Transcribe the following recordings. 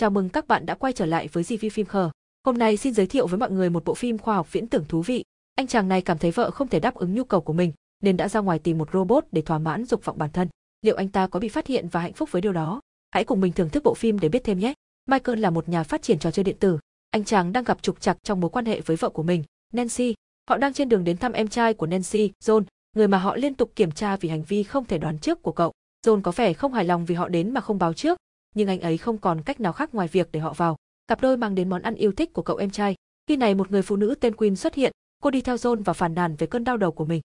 Chào mừng các bạn đã quay trở lại với review phim khờ. Hôm nay xin giới thiệu với mọi người một bộ phim khoa học viễn tưởng thú vị. Anh chàng này cảm thấy vợ không thể đáp ứng nhu cầu của mình, nên đã ra ngoài tìm một robot để thỏa mãn dục vọng bản thân. Liệu anh ta có bị phát hiện và hạnh phúc với điều đó? Hãy cùng mình thưởng thức bộ phim để biết thêm nhé. Michael là một nhà phát triển trò chơi điện tử. Anh chàng đang gặp trục trặc trong mối quan hệ với vợ của mình, Nancy. Họ đang trên đường đến thăm em trai của Nancy, John, người mà họ liên tục kiểm tra vì hành vi không thể đoán trước của cậu. John có vẻ không hài lòng vì họ đến mà không báo trước, nhưng anh ấy không còn cách nào khác ngoài việc để họ vào. Cặp đôi mang đến món ăn yêu thích của cậu em trai. Khi này một người phụ nữ tên Queen xuất hiện, cô đi theo John và phàn nàn về cơn đau đầu của mình.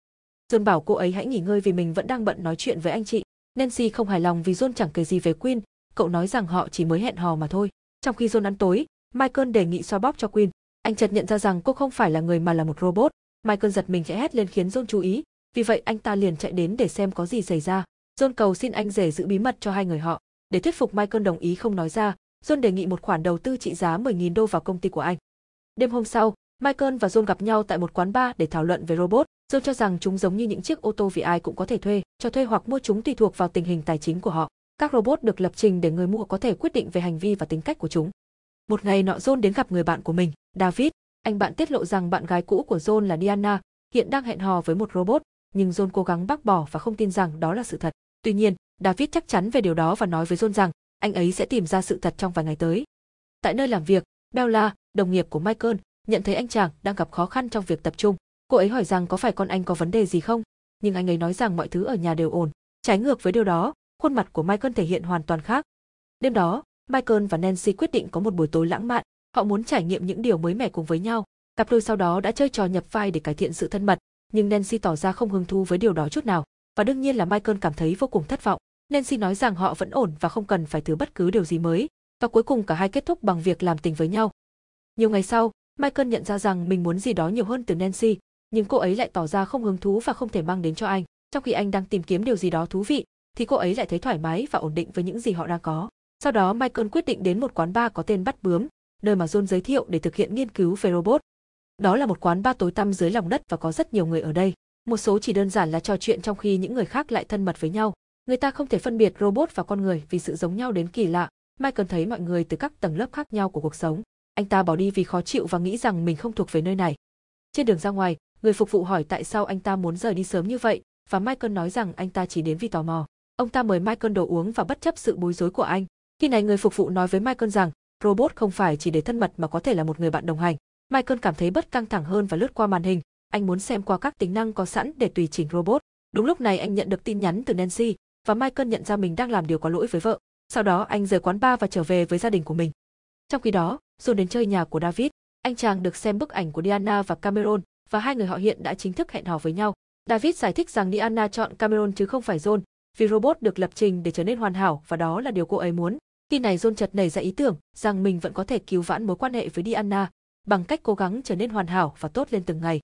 John bảo cô ấy hãy nghỉ ngơi vì mình vẫn đang bận nói chuyện với anh chị. Nancy không hài lòng vì John chẳng kể gì về Queen, cậu nói rằng họ chỉ mới hẹn hò mà thôi. Trong khi John ăn tối, Michael đề nghị xoa bóp cho Queen. Anh chợt nhận ra rằng cô không phải là người mà là một robot. Michael giật mình khẽ hét lên khiến John chú ý, vì vậy anh ta liền chạy đến để xem có gì xảy ra. John cầu xin anh rể giữ bí mật cho hai người họ. Để thuyết phục Michael đồng ý không nói ra, John đề nghị một khoản đầu tư trị giá 10.000 đô vào công ty của anh. Đêm hôm sau, Michael và John gặp nhau tại một quán bar để thảo luận về robot. John cho rằng chúng giống như những chiếc ô tô vì ai cũng có thể thuê, cho thuê hoặc mua chúng tùy thuộc vào tình hình tài chính của họ. Các robot được lập trình để người mua có thể quyết định về hành vi và tính cách của chúng. Một ngày nọ John đến gặp người bạn của mình, David. Anh bạn tiết lộ rằng bạn gái cũ của John là Diana, hiện đang hẹn hò với một robot, nhưng John cố gắng bác bỏ và không tin rằng đó là sự thật. Tuy nhiên, David chắc chắn về điều đó và nói với John rằng anh ấy sẽ tìm ra sự thật trong vài ngày tới. Tại nơi làm việc, Bella, đồng nghiệp của Michael, nhận thấy anh chàng đang gặp khó khăn trong việc tập trung. Cô ấy hỏi rằng có phải con anh có vấn đề gì không, nhưng anh ấy nói rằng mọi thứ ở nhà đều ổn. Trái ngược với điều đó, khuôn mặt của Michael thể hiện hoàn toàn khác. Đêm đó, Michael và Nancy quyết định có một buổi tối lãng mạn, họ muốn trải nghiệm những điều mới mẻ cùng với nhau. Cặp đôi sau đó đã chơi trò nhập vai để cải thiện sự thân mật, nhưng Nancy tỏ ra không hứng thú với điều đó chút nào, và đương nhiên là Michael cảm thấy vô cùng thất vọng. Nancy nói rằng họ vẫn ổn và không cần phải thử bất cứ điều gì mới, và cuối cùng cả hai kết thúc bằng việc làm tình với nhau. Nhiều ngày sau, Michael nhận ra rằng mình muốn gì đó nhiều hơn từ Nancy, nhưng cô ấy lại tỏ ra không hứng thú và không thể mang đến cho anh. Trong khi anh đang tìm kiếm điều gì đó thú vị, thì cô ấy lại thấy thoải mái và ổn định với những gì họ đang có. Sau đó Michael quyết định đến một quán bar có tên Bắt Bướm, nơi mà John giới thiệu để thực hiện nghiên cứu về robot. Đó là một quán bar tối tăm dưới lòng đất và có rất nhiều người ở đây. Một số chỉ đơn giản là trò chuyện trong khi những người khác lại thân mật với nhau. Người ta không thể phân biệt robot và con người vì sự giống nhau đến kỳ lạ. Michael thấy mọi người từ các tầng lớp khác nhau của cuộc sống. Anh ta bỏ đi vì khó chịu và nghĩ rằng mình không thuộc về nơi này. Trên đường ra ngoài, người phục vụ hỏi tại sao anh ta muốn rời đi sớm như vậy, và Michael nói rằng anh ta chỉ đến vì tò mò. Ông ta mời Michael đồ uống và bất chấp sự bối rối của anh. Khi này người phục vụ nói với Michael rằng, robot không phải chỉ để thân mật mà có thể là một người bạn đồng hành. Michael cảm thấy bất căng thẳng hơn và lướt qua màn hình, anh muốn xem qua các tính năng có sẵn để tùy chỉnh robot. Đúng lúc này anh nhận được tin nhắn từ Nancy, và Michael nhận ra mình đang làm điều có lỗi với vợ. Sau đó anh rời quán bar và trở về với gia đình của mình. Trong khi đó, John đến chơi nhà của David, anh chàng được xem bức ảnh của Diana và Cameron và hai người họ hiện đã chính thức hẹn hò với nhau. David giải thích rằng Diana chọn Cameron chứ không phải John, vì robot được lập trình để trở nên hoàn hảo và đó là điều cô ấy muốn. Khi này John chợt nảy ra ý tưởng rằng mình vẫn có thể cứu vãn mối quan hệ với Diana bằng cách cố gắng trở nên hoàn hảo và tốt lên từng ngày.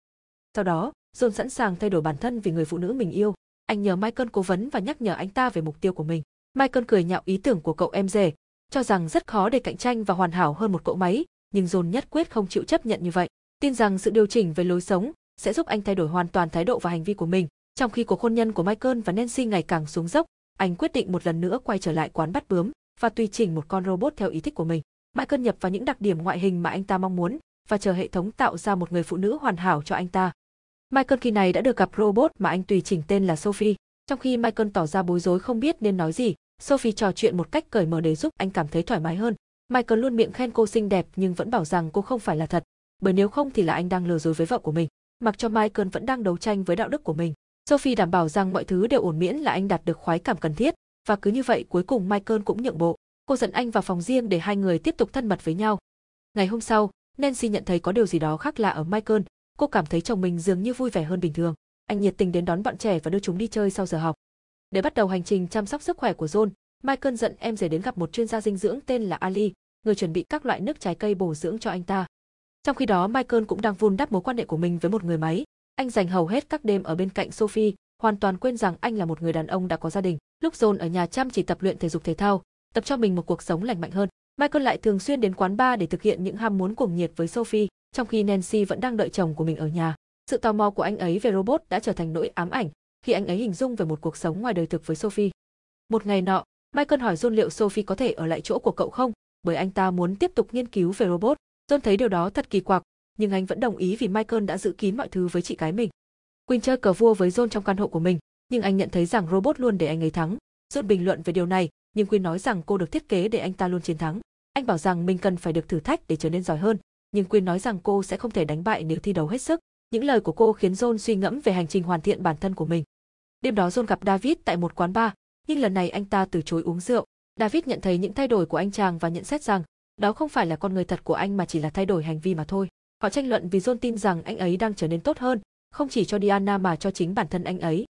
Sau đó, John sẵn sàng thay đổi bản thân vì người phụ nữ mình yêu. Anh nhờ Michael cố vấn và nhắc nhở anh ta về mục tiêu của mình. Michael cười nhạo ý tưởng của cậu em rể, cho rằng rất khó để cạnh tranh và hoàn hảo hơn một cỗ máy, nhưng John nhất quyết không chịu chấp nhận như vậy. Tin rằng sự điều chỉnh về lối sống sẽ giúp anh thay đổi hoàn toàn thái độ và hành vi của mình. Trong khi cuộc hôn nhân của Michael và Nancy ngày càng xuống dốc, anh quyết định một lần nữa quay trở lại quán bắt bướm và tùy chỉnh một con robot theo ý thích của mình. Michael nhập vào những đặc điểm ngoại hình mà anh ta mong muốn và chờ hệ thống tạo ra một người phụ nữ hoàn hảo cho anh ta. Michael khi này đã được gặp robot mà anh tùy chỉnh tên là Sophie. Trong khi Michael tỏ ra bối rối không biết nên nói gì, Sophie trò chuyện một cách cởi mở để giúp anh cảm thấy thoải mái hơn. Michael luôn miệng khen cô xinh đẹp nhưng vẫn bảo rằng cô không phải là thật, bởi nếu không thì là anh đang lừa dối với vợ của mình. Mặc cho Michael vẫn đang đấu tranh với đạo đức của mình. Sophie đảm bảo rằng mọi thứ đều ổn miễn là anh đạt được khoái cảm cần thiết, và cứ như vậy cuối cùng Michael cũng nhượng bộ. Cô dẫn anh vào phòng riêng để hai người tiếp tục thân mật với nhau. Ngày hôm sau, Nancy nhận thấy có điều gì đó khác lạ ở Michael, cô cảm thấy chồng mình dường như vui vẻ hơn bình thường. Anh nhiệt tình đến đón bọn trẻ và đưa chúng đi chơi sau giờ học. Để bắt đầu hành trình chăm sóc sức khỏe của John, Michael dẫn em rể đến gặp một chuyên gia dinh dưỡng tên là Ali, người chuẩn bị các loại nước trái cây bổ dưỡng cho anh ta. Trong khi đó Michael cũng đang vun đắp mối quan hệ của mình với một người máy. Anh dành hầu hết các đêm ở bên cạnh Sophie, hoàn toàn quên rằng anh là một người đàn ông đã có gia đình. Lúc John ở nhà chăm chỉ tập luyện thể dục thể thao, tập cho mình một cuộc sống lành mạnh hơn. Michael lại thường xuyên đến quán bar để thực hiện những ham muốn cuồng nhiệt với Sophie, trong khi Nancy vẫn đang đợi chồng của mình ở nhà. Sự tò mò của anh ấy về robot đã trở thành nỗi ám ảnh khi anh ấy hình dung về một cuộc sống ngoài đời thực với Sophie. Một ngày nọ, Michael hỏi John liệu Sophie có thể ở lại chỗ của cậu không, bởi anh ta muốn tiếp tục nghiên cứu về robot. John thấy điều đó thật kỳ quặc, nhưng anh vẫn đồng ý vì Michael đã giữ kín mọi thứ với chị gái mình. Quinn chơi cờ vua với John trong căn hộ của mình, nhưng anh nhận thấy rằng robot luôn để anh ấy thắng. John bình luận về điều này, nhưng Quinn nói rằng cô được thiết kế để anh ta luôn chiến thắng. Anh bảo rằng mình cần phải được thử thách để trở nên giỏi hơn, nhưng Quyên nói rằng cô sẽ không thể đánh bại nếu thi đấu hết sức. Những lời của cô khiến John suy ngẫm về hành trình hoàn thiện bản thân của mình. Đêm đó John gặp David tại một quán bar, nhưng lần này anh ta từ chối uống rượu. David nhận thấy những thay đổi của anh chàng và nhận xét rằng đó không phải là con người thật của anh mà chỉ là thay đổi hành vi mà thôi. Họ tranh luận vì John tin rằng anh ấy đang trở nên tốt hơn, không chỉ cho Diana mà cho chính bản thân anh ấy.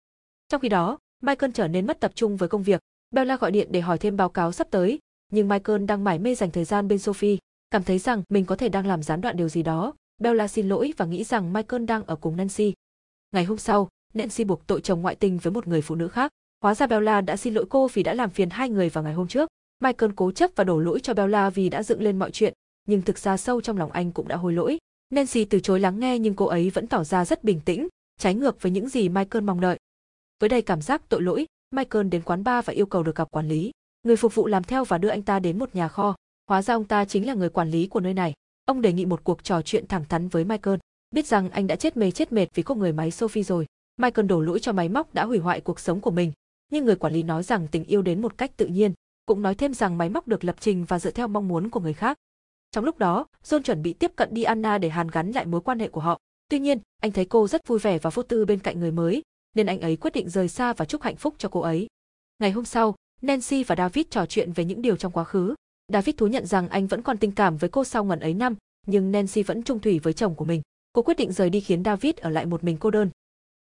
Trong khi đó, Michael trở nên mất tập trung với công việc. Bella gọi điện để hỏi thêm báo cáo sắp tới, nhưng Michael đang mải mê dành thời gian bên Sophie, cảm thấy rằng mình có thể đang làm gián đoạn điều gì đó. Bella xin lỗi và nghĩ rằng Michael đang ở cùng Nancy. Ngày hôm sau, Nancy buộc tội chồng ngoại tình với một người phụ nữ khác. Hóa ra Bella đã xin lỗi cô vì đã làm phiền hai người vào ngày hôm trước. Michael cố chấp và đổ lỗi cho Bella vì đã dựng lên mọi chuyện, nhưng thực ra sâu trong lòng anh cũng đã hối lỗi. Nancy từ chối lắng nghe nhưng cô ấy vẫn tỏ ra rất bình tĩnh, trái ngược với những gì Michael mong đợi. Với đầy cảm giác tội lỗi, Michael đến quán bar và yêu cầu được gặp quản lý. Người phục vụ làm theo và đưa anh ta đến một nhà kho. Hóa ra ông ta chính là người quản lý của nơi này. Ông đề nghị một cuộc trò chuyện thẳng thắn với Michael, biết rằng anh đã chết mê chết mệt vì cô người máy Sophie rồi. Michael đổ lỗi cho máy móc đã hủy hoại cuộc sống của mình, nhưng người quản lý nói rằng tình yêu đến một cách tự nhiên, cũng nói thêm rằng máy móc được lập trình và dựa theo mong muốn của người khác. Trong lúc đó, John chuẩn bị tiếp cận Diana để hàn gắn lại mối quan hệ của họ. Tuy nhiên, anh thấy cô rất vui vẻ và vô tư bên cạnh người mới, nên anh ấy quyết định rời xa và chúc hạnh phúc cho cô ấy. Ngày hôm sau, Nancy và David trò chuyện về những điều trong quá khứ. David thú nhận rằng anh vẫn còn tình cảm với cô sau ngần ấy năm, nhưng Nancy vẫn trung thủy với chồng của mình. Cô quyết định rời đi khiến David ở lại một mình cô đơn.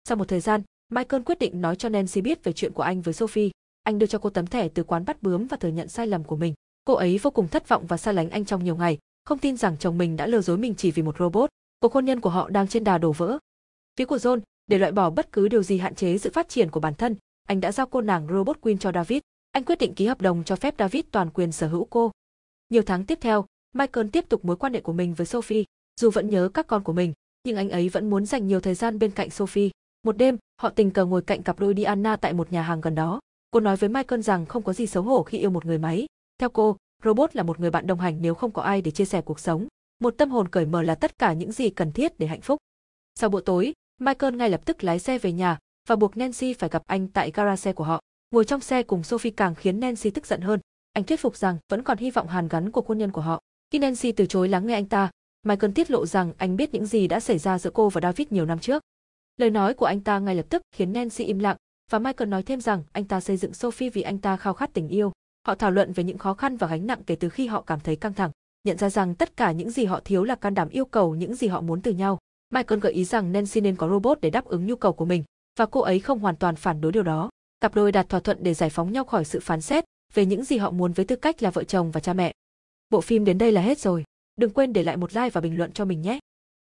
Sau một thời gian, Michael quyết định nói cho Nancy biết về chuyện của anh với Sophie. Anh đưa cho cô tấm thẻ từ quán bắt bướm và thừa nhận sai lầm của mình. Cô ấy vô cùng thất vọng và xa lánh anh trong nhiều ngày, không tin rằng chồng mình đã lừa dối mình chỉ vì một robot. Cuộc hôn nhân của họ đang trên đà đổ vỡ. Phía của John, để loại bỏ bất cứ điều gì hạn chế sự phát triển của bản thân, anh đã giao cô nàng robot Queen cho David. Anh quyết định ký hợp đồng cho phép David toàn quyền sở hữu cô. Nhiều tháng tiếp theo, Michael tiếp tục mối quan hệ của mình với Sophie. Dù vẫn nhớ các con của mình, nhưng anh ấy vẫn muốn dành nhiều thời gian bên cạnh Sophie. Một đêm, họ tình cờ ngồi cạnh cặp đôi Diana tại một nhà hàng gần đó. Cô nói với Michael rằng không có gì xấu hổ khi yêu một người máy. Theo cô, robot là một người bạn đồng hành nếu không có ai để chia sẻ cuộc sống. Một tâm hồn cởi mở là tất cả những gì cần thiết để hạnh phúc. Sau bữa tối, Michael ngay lập tức lái xe về nhà và buộc Nancy phải gặp anh tại gara xe của họ. Ngồi trong xe cùng Sophie càng khiến Nancy tức giận hơn. Anh thuyết phục rằng vẫn còn hy vọng hàn gắn của hôn nhân của họ. Khi Nancy từ chối lắng nghe anh ta, Michael tiết lộ rằng anh biết những gì đã xảy ra giữa cô và David nhiều năm trước. Lời nói của anh ta ngay lập tức khiến Nancy im lặng, và Michael nói thêm rằng anh ta xây dựng Sophie vì anh ta khao khát tình yêu. Họ thảo luận về những khó khăn và gánh nặng kể từ khi họ cảm thấy căng thẳng, nhận ra rằng tất cả những gì họ thiếu là can đảm yêu cầu những gì họ muốn từ nhau. Michael gợi ý rằng Nancy nên có robot để đáp ứng nhu cầu của mình, và cô ấy không hoàn toàn phản đối điều đó. Cặp đôi đạt thỏa thuận để giải phóng nhau khỏi sự phán xét về những gì họ muốn với tư cách là vợ chồng và cha mẹ. Bộ phim đến đây là hết rồi. Đừng quên để lại một like và bình luận cho mình nhé.